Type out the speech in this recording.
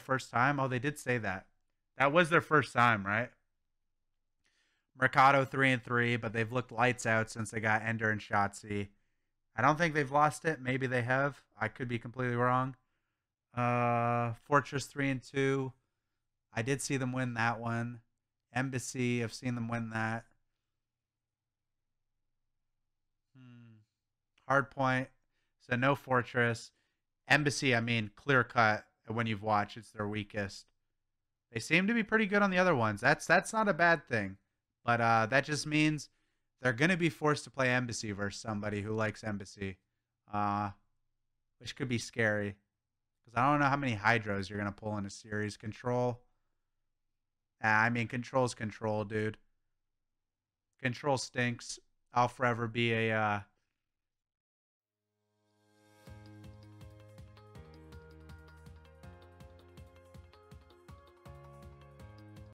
first time? Oh, they did say that. That was their first time, right? Mercado three and three, but they've looked lights out since they got Ender and Shotzzy. I don't think they've lost it. Maybe they have. I could be completely wrong. Uh, Fortress three and two. I did see them win that one. Embassy, I've seen them win that. Hmm. Hard point. So no Fortress. Embassy, I mean, clear cut when you've watched, it's their weakest. They seem to be pretty good on the other ones. That's that's not a bad thing. But uh, that just means they're going to be forced to play Embassy versus somebody who likes Embassy, uh, which could be scary. Because I don't know how many Hydros you're going to pull in a series. Control. I mean, control's control, dude. Control stinks. I'll forever be a uh,